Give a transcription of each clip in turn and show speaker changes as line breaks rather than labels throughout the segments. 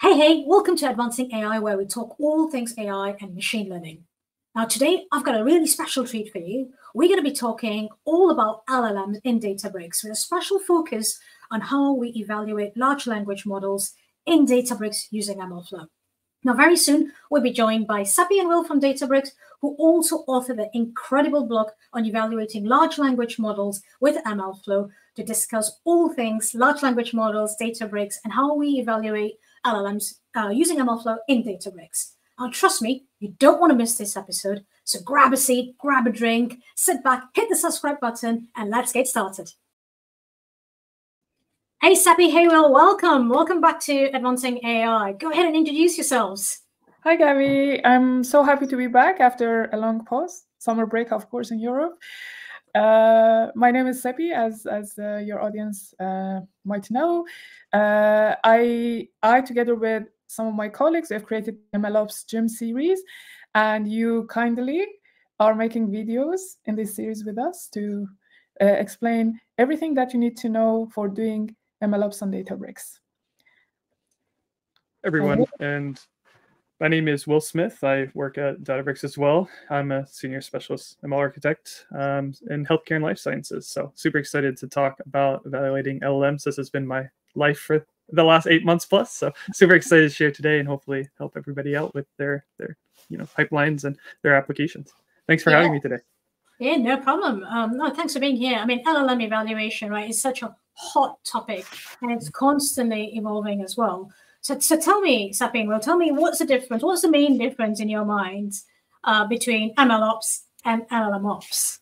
Hey, hey, welcome to Advancing AI, where we talk all things AI and machine learning. Now, today I've got a really special treat for you. We're going to be talking all about LLMs in Databricks with a special focus on how we evaluate large language models in Databricks using MLflow. Now, very soon, we'll be joined by Seppi and Will from Databricks, who also authored an incredible blog on evaluating large language models with MLflow to discuss all things large language models, Databricks, and how we evaluate LLMs uh, using MLflow in Databricks. And trust me, you don't want to miss this episode. So grab a seat, grab a drink, sit back, hit the subscribe button, and let's get started. Hey, Seppi, hey, Will, welcome. Welcome back to Advancing AI. Go ahead and introduce yourselves.
Hi, Gabby. I'm so happy to be back after a long pause, summer break, of course, in Europe. Uh, my name is Seppi, as as uh, your audience uh, might know. Uh, I I together with some of my colleagues have created MLOps Gym series, and you kindly are making videos in this series with us to uh, explain everything that you need to know for doing MLOps on Databricks.
Everyone, and my name is Will Smith. I work at Databricks as well. I'm a senior specialist ML architect um, in healthcare and life sciences. So super excited to talk about evaluating LLMs. This has been my life for the last eight months plus. So super excited to share today and hopefully help everybody out with their their you know pipelines and their applications. Thanks for yeah. having me today.
Yeah, no problem. Um, no, thanks for being here. I mean, LLM evaluation, right, is such a hot topic and it's constantly evolving as well. So, so tell me, Seppi, Will, tell me what's the difference? What's the main difference in your mind uh, between MLOps and LLMOps?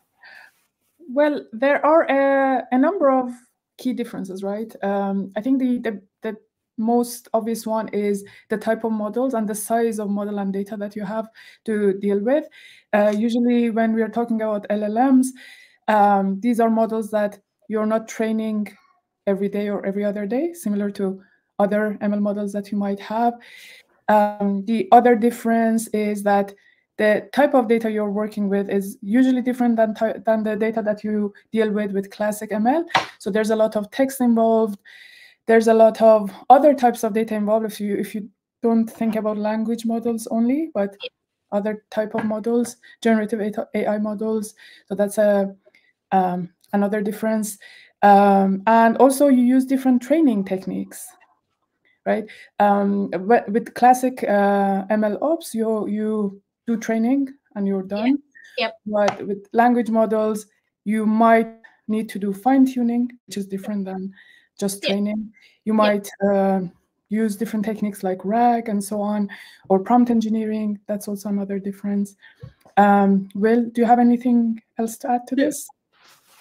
Well, there are a, a number of key differences, right? Um, I think the, the, the most obvious one is the type of models and the size of model and data that you have to deal with. Uh, usually, when we are talking about LLMs, um, these are models that you're not training every day or every other day, similar to other ML models that you might have. Um, the other difference is that the type of data you're working with is usually different than, than the data that you deal with with classic ML. So there's a lot of text involved. There's a lot of other types of data involved if you if you don't think about language models only, but other type of models, generative AI models. So that's a um, another difference. Um, and also you use different training techniques right? Um, with classic uh, ML ops, you you do training and you're done.
Yep.
But with language models, you might need to do fine tuning, which is different than just training. Yep. You might yep. uh, use different techniques like RAG and so on, or prompt engineering. That's also another difference. Um, Will, do you have anything else to add to yes. this?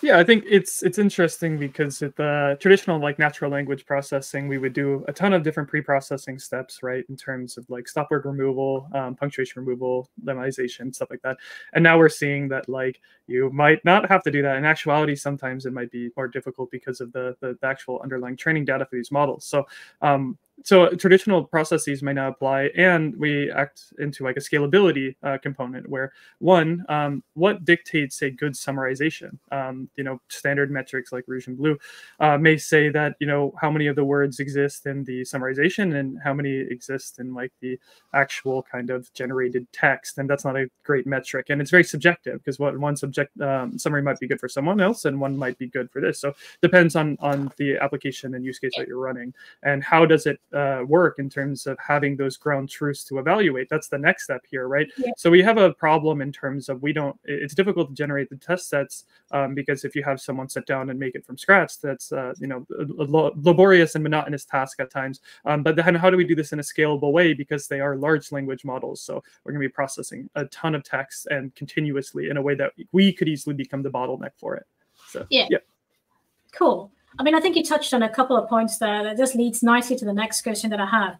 Yeah, I think it's it's interesting because with the traditional like natural language processing, we would do a ton of different pre-processing steps, right? In terms of like stop word removal, um, punctuation removal, lemmatization, stuff like that. And now we're seeing that like you might not have to do that. In actuality, sometimes it might be more difficult because of the the, the actual underlying training data for these models. So um, so traditional processes may not apply and we act into like a scalability uh, component where one um, what dictates a good summarization? Um, you know standard metrics like rouge and BLEU uh, may say that you know how many of the words exist in the summarization and how many exist in like the actual kind of generated text and that's not a great metric and it's very subjective because what one subject um, summary might be good for someone else and one might be good for this. So depends on on the application and use case that you're running and how does it uh, work in terms of having those ground truths to evaluate. That's the next step here, right? Yeah. So we have a problem in terms of we don't. It's difficult to generate the test sets um, because if you have someone sit down and make it from scratch, that's uh, you know a, a laborious and monotonous task at times. Um, but then how do we do this in a scalable way because they are large language models? So we're going to be processing a ton of text and continuously in a way that we could easily become the bottleneck for it. So
yeah, yeah. cool. I mean, I think you touched on a couple of points there that just leads nicely to the next question that I have.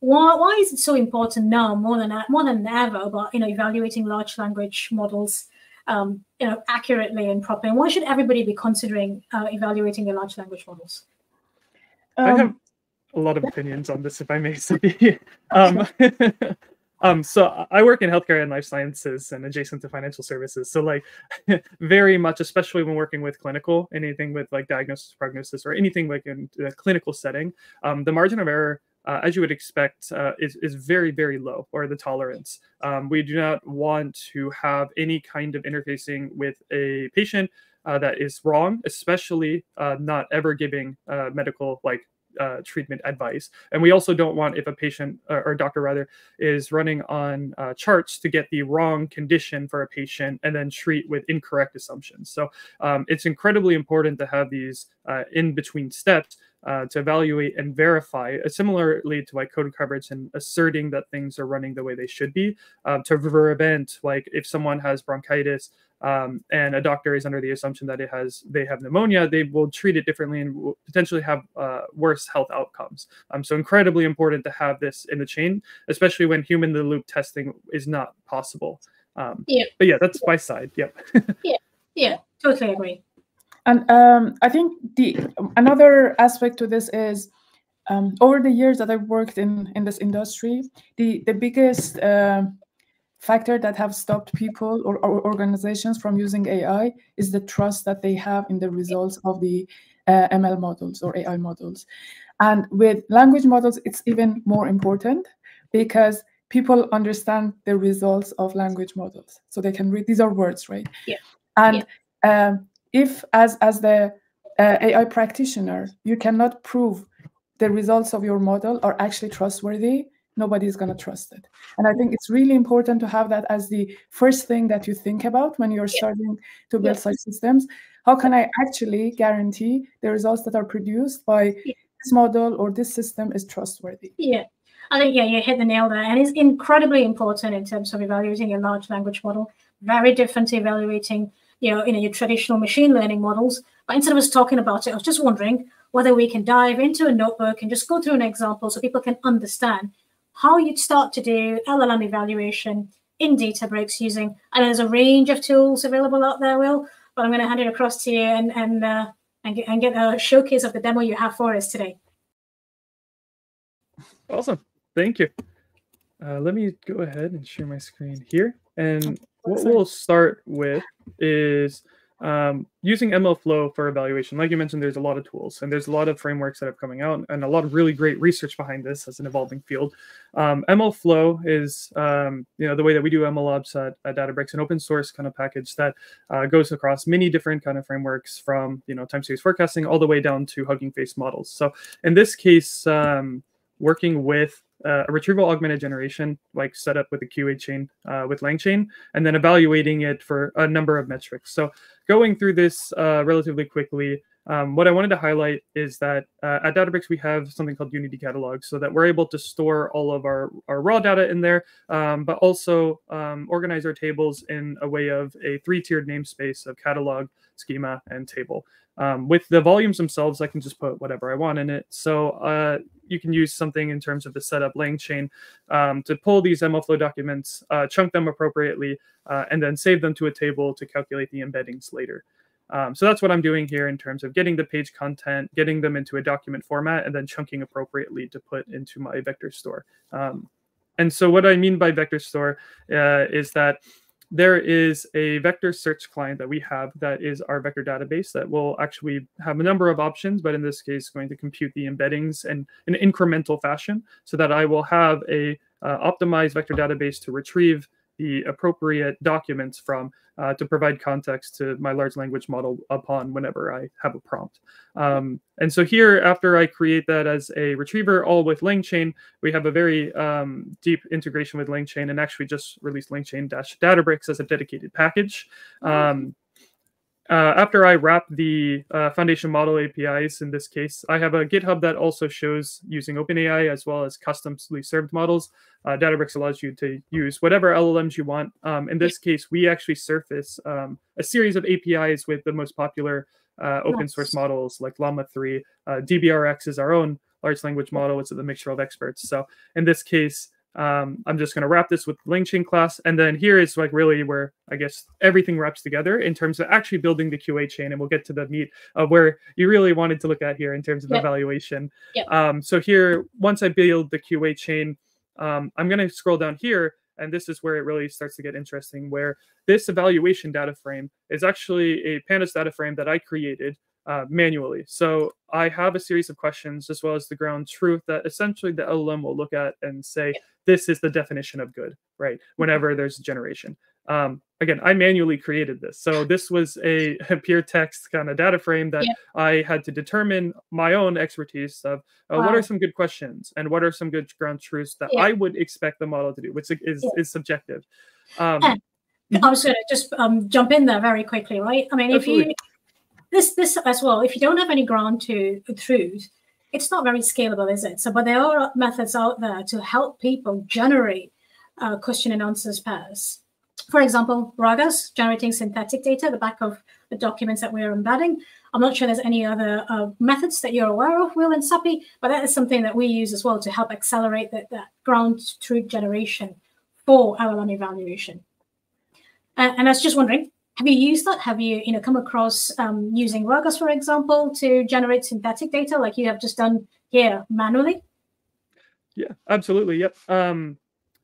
Why, why is it so important now more than more than ever about you know evaluating large language models um, you know accurately and properly? And why should everybody be considering uh, evaluating the large language models?
Um, I have a lot of opinions on this, if I may say. um, Um, so I work in healthcare and life sciences and adjacent to financial services. So like very much, especially when working with clinical, anything with like diagnosis, prognosis, or anything like in a clinical setting, um, the margin of error uh, as you would expect, uh, is, is very, very low, or the tolerance. Um, we do not want to have any kind of interfacing with a patient uh, that is wrong, especially uh, not ever giving uh, medical like uh, treatment advice. And we also don't want if a patient uh, or doctor rather is running on uh, charts to get the wrong condition for a patient and then treat with incorrect assumptions. So um, it's incredibly important to have these uh, in between steps uh, to evaluate and verify, uh, similarly to like code coverage and asserting that things are running the way they should be, uh, to prevent like if someone has bronchitis um, and a doctor is under the assumption that it has they have pneumonia, they will treat it differently and will potentially have uh, worse health outcomes. Um, so incredibly important to have this in the chain, especially when human the loop testing is not possible. Um,
yeah.
But yeah, that's my side. Yep.
yeah. Yeah. Totally agree.
And um, I think the another aspect to this is um, over the years that I've worked in in this industry, the the biggest uh, factor that have stopped people or, or, organizations from using AI is the trust that they have in the results of the uh, ML models or AI models. And with language models, it's even more important because people understand the results of language models. So they can read, these are words, right?
Yeah.
And yeah. Um, if as, as the uh, AI practitioner, you cannot prove the results of your model are actually trustworthy, nobody's going to trust it. And I think it's really important to have that as the first thing that you think about when you're starting to build such systems. How can I actually guarantee the results that are produced by this model or this system is trustworthy?
Yeah. I think yeah, you hit the nail there, and it's incredibly important in terms of evaluating a large language model. Very different to evaluating, you know, you know, your traditional machine learning models. But instead of us talking about it, I was just wondering whether we can dive into a notebook and just go through an example so people can understand how you'd start to do LLM evaluation in Databricks using, and there's a range of tools available out there, Will, but I'm going to hand it across to you and, and, uh, and, get, and get a showcase of the demo you have for us today.
Awesome. Thank you. Uh, let me go ahead and share my screen here. And what we'll start with is um, using MLflow for evaluation, like you mentioned, there's a lot of tools and there's a lot of frameworks that are coming out and a lot of really great research behind this as an evolving field. Um, MLflow is, um, you know, the way that we do MLOps at, at Databricks, an open source kind of package that uh, goes across many different kind of frameworks from, you know, time series forecasting all the way down to Hugging Face models. So in this case, um, working with uh, a retrieval augmented generation, like set up with a QA chain uh, with LangChain, and then evaluating it for a number of metrics. So going through this uh, relatively quickly, um, what I wanted to highlight is that uh, at Databricks, we have something called Unity Catalog so that we're able to store all of our, our raw data in there, um, but also um, organize our tables in a way of a three-tiered namespace of catalog, schema, and table. Um, with the volumes themselves, I can just put whatever I want in it. So uh, you can use something in terms of the setup LangChain um, to pull these MLflow documents, uh, chunk them appropriately, uh, and then save them to a table to calculate the embeddings later. Um, so that's what I'm doing here in terms of getting the page content, getting them into a document format, and then chunking appropriately to put into my vector store. Um, and so what I mean by vector store uh, is that there is a vector search client that we have that is our vector database that will actually have a number of options, but in this case, going to compute the embeddings in an incremental fashion so that I will have a uh, optimized vector database to retrieve the appropriate documents from uh, to provide context to my large language model upon whenever I have a prompt. Um, and so here, after I create that as a retriever, all with LangChain, we have a very um, deep integration with LangChain and actually just released LangChain-Databricks as a dedicated package. Um, uh, after I wrap the uh, foundation model APIs in this case, I have a GitHub that also shows using OpenAI as well as customly served models. Uh, Databricks allows you to use whatever LLMs you want. Um, in this case, we actually surface um, a series of APIs with the most popular uh, open source models like Llama 3. Uh, DBRX is our own large language model. It's a mixture of experts. So in this case, um, I'm just going to wrap this with LangChain class. And then here is like really where I guess everything wraps together in terms of actually building the QA chain. And we'll get to the meat of where you really wanted to look at here in terms of yep. evaluation.
Yep.
Um, so here, once I build the QA chain, um, I'm going to scroll down here. And this is where it really starts to get interesting, where this evaluation data frame is actually a pandas data frame that I created uh, manually. So I have a series of questions as well as the ground truth that essentially the LLM will look at and say, this is the definition of good, right? Whenever there's a generation. Um, again, I manually created this. So this was a, a pure text kind of data frame that yeah. I had to determine my own expertise of uh, wow. what are some good questions and what are some good ground truths that yeah. I would expect the model to do, which is, yeah. is subjective. Um,
I was going to just um, jump in there very quickly, right? I mean, Absolutely. if you this this as well, if you don't have any ground to truth, it's not very scalable, is it? So, but there are methods out there to help people generate uh, question and answers pairs for example, Ragas generating synthetic data at the back of the documents that we're embedding. I'm not sure there's any other uh, methods that you're aware of, Will and Seppi, but that is something that we use as well to help accelerate that, that ground truth generation for our LLM evaluation. And I was just wondering, have you used that? Have you, you know, come across um, using Ragas, for example, to generate synthetic data like you have just done here manually?
Yeah, absolutely. Yep. Um,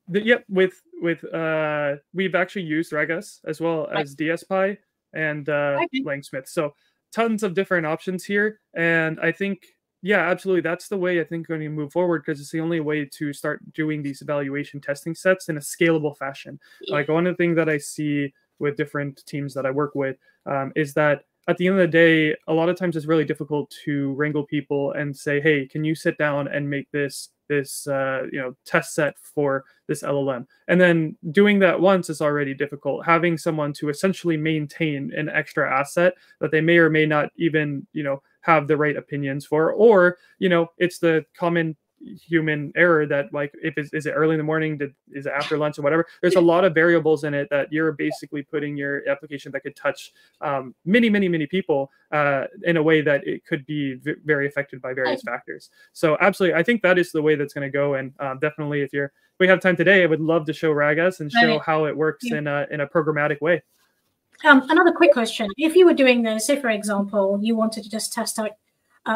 the, yep. With with uh, we've actually used Ragas as well as DSPy and uh, okay. Langsmith. So tons of different options here, and I think yeah, absolutely, that's the way I think going to move forward because it's the only way to start doing these evaluation testing sets in a scalable fashion. Yeah. Like one of the things that I see with different teams that I work with um, is that at the end of the day, a lot of times it's really difficult to wrangle people and say, "Hey, can you sit down and make this this uh, you know test set for this LLM?" And then doing that once is already difficult. Having someone to essentially maintain an extra asset that they may or may not even you know have the right opinions for, or you know it's the common human error that like if it's is it early in the morning? Did is it after lunch or whatever? There's a lot of variables in it that you're basically putting your application that could touch um, many many many people uh, in a way that it could be v- very affected by various factors. So absolutely i think that is the way that's going to go and um, definitely if you're if we have time today i would love to show ragas and show right. how it works yeah. in a in a programmatic way.
Um, another quick question. If you were doing this say for example you wanted to just test out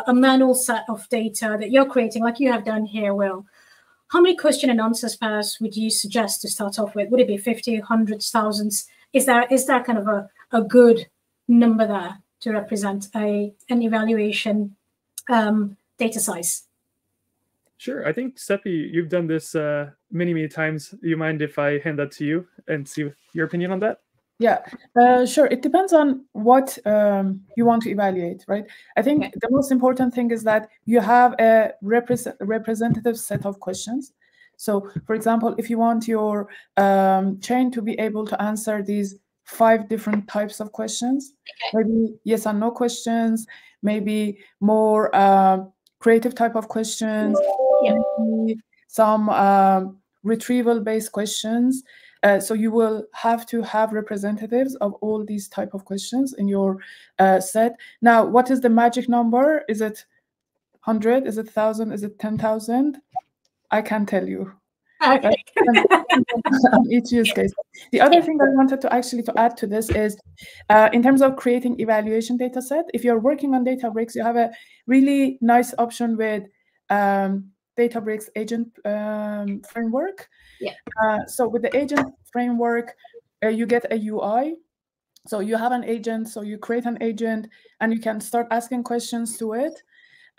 a manual set of data that you're creating, like you have done here, Will, how many question and answers pairs would you suggest to start off with? Would it be 50, hundreds, thousands? Is there is there kind of a, a good number there to represent a an evaluation um, data size?
Sure. I think Seppi, you've done this uh, many, many times. Do you mind if I hand that to you and see your opinion on that?
Yeah, uh, sure. It depends on what um, you want to evaluate, right? I think okay. the most important thing is that you have a represent representative set of questions. So, for example, if you want your um, chain to be able to answer these five different types of questions, okay. maybe yes and no questions, maybe more uh, creative type of questions, yeah. some um, retrieval-based questions, uh, so you will have to have representatives of all these type of questions in your uh, set. Now, what is the magic number? Is it 100? Is it 1,000? Is it 10,000? I can't tell you. Okay. each use case. The other thing that I wanted to actually to add to this is, uh, in terms of creating evaluation data set, if you're working on Databricks, you have a really nice option with um, Databricks agent um, framework.
Yeah.
Uh, so with the agent framework, uh, you get a UI. So you have an agent, so you create an agent and you can start asking questions to it.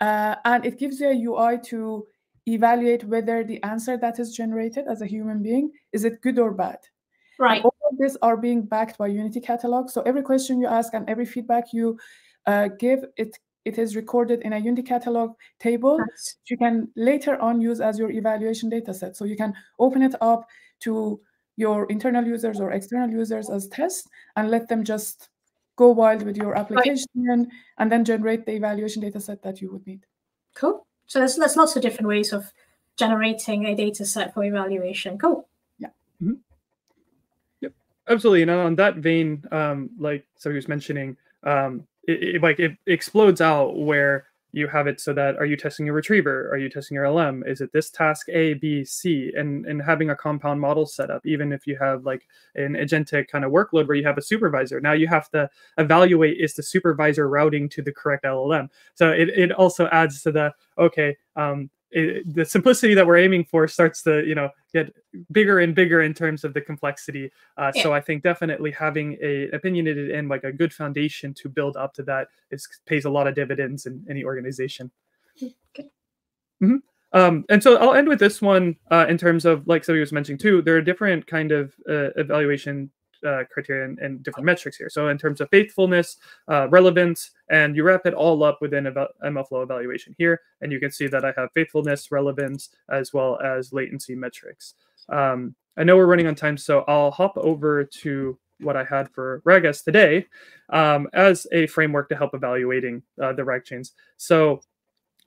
Uh, and it gives you a UI to evaluate whether the answer that is generated as a human being, is it good or bad?
Right.
And all of these are being backed by Unity Catalog. So every question you ask and every feedback you uh, give, it it is recorded in a Unity catalog table yes. you can later on use as your evaluation data set. So you can open it up to your internal users or external users as tests and let them just go wild with your application right. and then generate the evaluation data set that you would need.
Cool. So there's, there's lots of different ways of generating a data set for evaluation. Cool.
Yeah.
Mm-hmm. Yep. Absolutely. And on that vein, um, like somebody was mentioning, um, it, it, like it explodes out where you have it so that are you testing your retriever? Are you testing your lm is it this task a b c? And and having a compound model set up even if you have like an agentic kind of workload where you have a supervisor now you have to evaluate is the supervisor routing to the correct llm so it, it also adds to the okay um, it, the simplicity that we're aiming for starts to you know get bigger and bigger in terms of the complexity uh, yeah. so i think definitely having a opinionated and like a good foundation to build up to that is pays a lot of dividends in any organization okay. mm-hmm. um, and so i'll end with this one uh, in terms of like somebody was mentioning too there are different kind of uh, evaluation uh, criteria and, and, different metrics here. So in terms of faithfulness, uh, relevance, and you wrap it all up within MLflow evaluation here, and you can see that I have faithfulness, relevance, as well as latency metrics. Um, I know we're running on time, so I'll hop over to what I had for RAGAS today um, as a framework to help evaluating uh, the RAG chains. So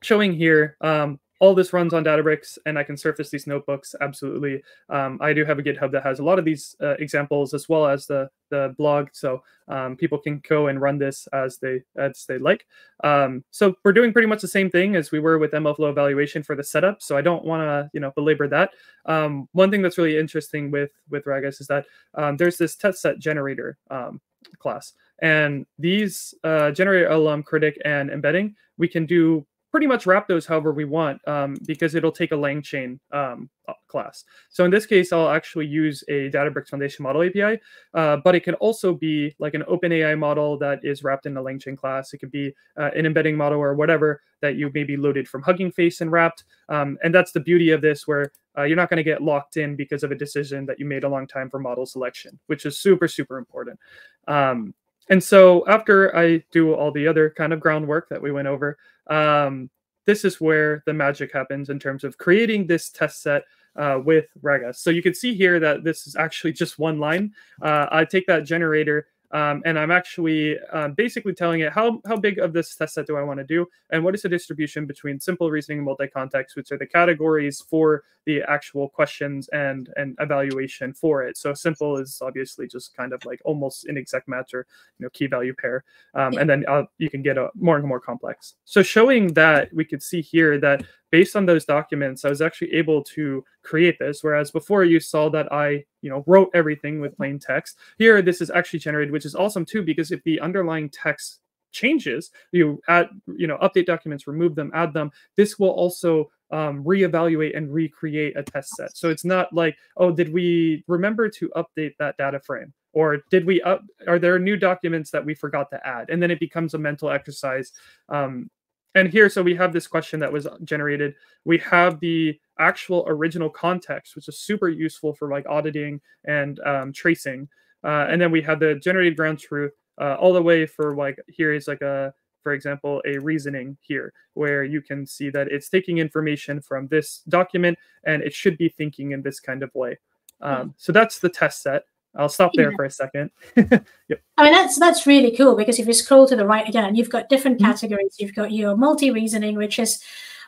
showing here, um, all this runs on Databricks and I can surface these notebooks. Absolutely. Um, I do have a GitHub that has a lot of these uh, examples as well as the, the blog. So um, people can go and run this as they as they like. Um, so we're doing pretty much the same thing as we were with MLflow evaluation for the setup. So I don't want to you know belabor that. Um, one thing that's really interesting with with Ragas is that um, there's this test set generator um, class. And these uh, generator LLM critic and embedding, we can do pretty much wrap those however we want um, because it'll take a LangChain um, uh, class. So in this case, I'll actually use a Databricks Foundation Model API, uh, but it can also be like an OpenAI model that is wrapped in a LangChain class. It could be uh, an embedding model or whatever that you maybe loaded from Hugging Face and wrapped. Um, and that's the beauty of this, where uh, you're not going to get locked in because of a decision that you made a long time for model selection, which is super, super important. Um, and so after I do all the other kind of groundwork that we went over, um, this is where the magic happens in terms of creating this test set uh, with Ragas. So you can see here that this is actually just one line. Uh, I take that generator um, and I'm actually uh, basically telling it how, how big of this test set do I want to do, and what is the distribution between simple reasoning and multi-context, which are the categories for the actual questions and, and evaluation for it. So simple is obviously just kind of like almost an exact match or you know key value pair, um, and then uh, you can get a more and more complex. So showing that, we could see here that based on those documents, I was actually able to create this. Whereas before you saw that I, you know, wrote everything with plain text. Here, this is actually generated, which is awesome too, because if the underlying text changes, you add, you know, update documents, remove them, add them. This will also um, reevaluate and recreate a test set. So it's not like, oh, did we remember to update that data frame? Or did we up? Are there new documents that we forgot to add? And then it becomes a mental exercise um, and here, so we have this question that was generated. We have the actual original context, which is super useful for like auditing and um, tracing. Uh, and then we have the generated ground truth uh, all the way for like here is like a for example a reasoning here where you can see that it's taking information from this document and it should be thinking in this kind of way um, so that's the test set I'll stop there yeah. for a second.
yep. I mean, that's that's really cool because if you scroll to the right again, you've got different mm-hmm. categories. You've got your multi-reasoning, which is,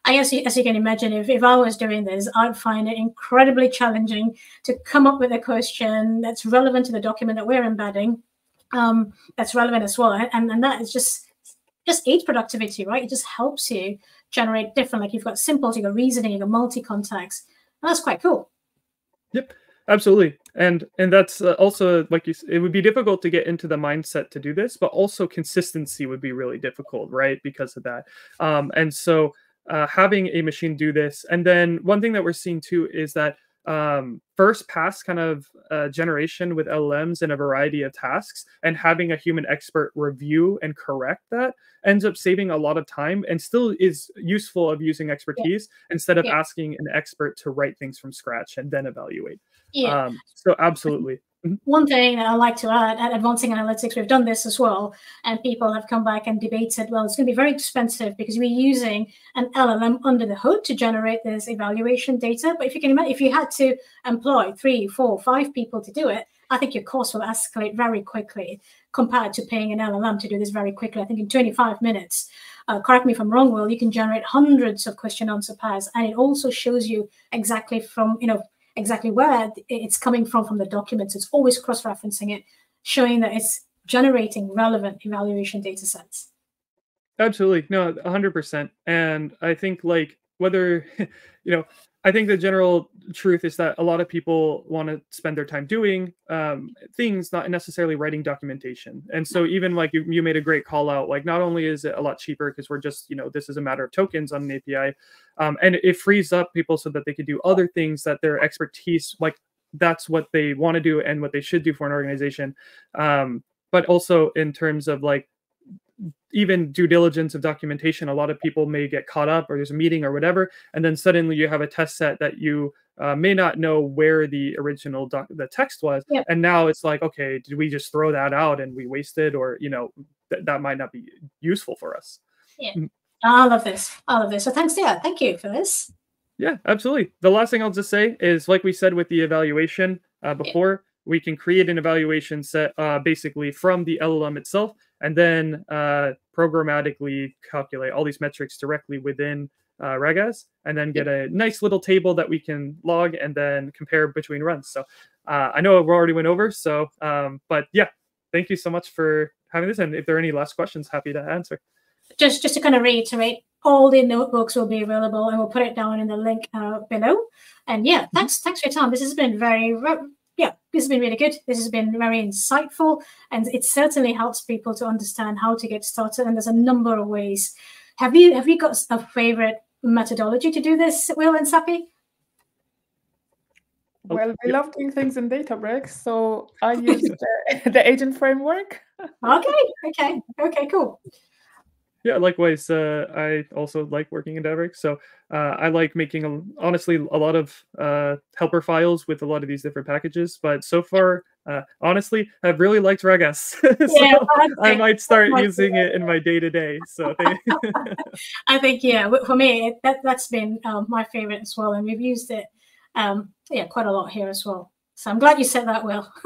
I guess, as you can imagine, if, if I was doing this, I'd find it incredibly challenging to come up with a question that's relevant to the document that we're embedding, um, that's relevant as well. And, and that is just just aids productivity, right? It just helps you generate different, like you've got simple, you've got reasoning, you've got multi-context. that's quite cool.
Yep. Absolutely, and and that's uh, also like you. It would be difficult to get into the mindset to do this, but also consistency would be really difficult, right? Because of that, um, and so uh, having a machine do this, and then one thing that we're seeing too is that um, first pass kind of uh, generation with LLMs in a variety of tasks and having a human expert review and correct that ends up saving a lot of time and still is useful of using expertise yeah. instead of yeah. asking an expert to write things from scratch and then evaluate. Yeah. Um, so absolutely.
Mm-hmm. One thing that I like to add at Advancing Analytics, we've done this as well, and people have come back and debated, well, it's going to be very expensive because we're using an LLM under the hood to generate this evaluation data. But if you can imagine, if you had to employ three, four, five people to do it, I think your cost will escalate very quickly compared to paying an LLM to do this very quickly. I think in 25 minutes, uh, correct me if I'm wrong, Will, you can generate hundreds of question answer pairs, and it also shows you exactly from you know exactly where it's coming from from the documents. It's always cross-referencing it, showing that it's generating relevant evaluation data sets.
Absolutely. No, 100%. And I think like whether you know I think the general truth is that a lot of people want to spend their time doing um, things, not necessarily writing documentation. And so, even like you, you made a great call out, like not only is it a lot cheaper because we're just, you know, this is a matter of tokens on an API, um, and it frees up people so that they could do other things that their expertise, like that's what they want to do and what they should do for an organization. Um, but also in terms of like even due diligence of documentation, a lot of people may get caught up or there's a meeting or whatever, and then suddenly you have a test set that you uh, may not know where the original doc- the text was, yep. and now it's like, okay, did we just throw that out and we wasted, or you know, th- that might not be useful for us.
Yeah, mm. I love this. I love this. So thanks, yeah, thank you for this.
Yeah, absolutely. The last thing I'll just say is, like we said with the evaluation uh, before, yeah. we can create an evaluation set uh, basically from the LLM itself and then uh, programmatically calculate all these metrics directly within uh, Ragas, and then get a nice little table that we can log and then compare between runs. So uh, I know we already went over, so um, but yeah, thank you so much for having this. And if there are any last questions, happy to answer.
Just just to kind of reiterate, all the notebooks will be available, and we'll put it down in the link uh, below. And yeah, mm-hmm. thanks thanks for your time. This has been very yeah, this has been really good. This has been very insightful, and it certainly helps people to understand how to get started. And there's a number of ways. Have you have you got a favorite methodology to do this, Will and
Seppi? Well, we love doing things in Databricks, so I use the, the agent framework.
okay, okay, okay, cool
yeah likewise uh, i also like working in Databricks. so uh, i like making a, honestly a lot of uh, helper files with a lot of these different packages but so far uh, honestly i've really liked ragas. So yeah, i might start using it in my day-to-day so
i think yeah for me that, that's been um, my favorite as well and we've used it um, yeah quite a lot here as well. So i'm glad you said that will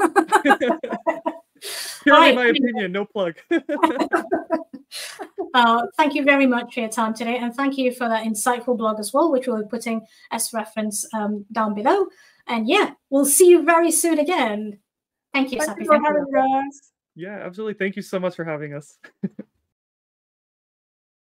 Purely my opinion, no plug.
uh, thank you very much for your time today, and thank you for that insightful blog as well, which we'll be putting as reference um, down below. And yeah, we'll see you very soon again. Thank you,
thank You for having us.
Yeah, absolutely. Thank you so much for having us.